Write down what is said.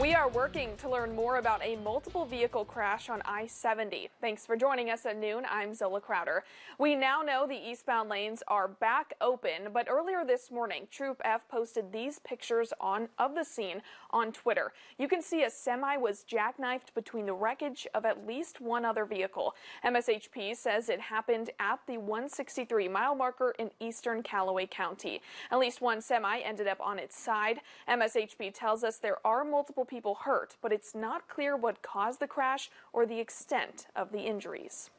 We are working to learn more about a multiple vehicle crash on I-70. Thanks for joining us at noon. I'm Zilla Crowder. We now know the eastbound lanes are back open, but earlier this morning, Troop F posted these pictures on of the scene on Twitter. You can see a semi was jackknifed between the wreckage of at least one other vehicle. MSHP says it happened at the 163 mile marker in eastern Callaway County. At least one semi ended up on its side. MSHP tells us there are multiple people hurt, but it's not clear what caused the crash or the extent of the injuries.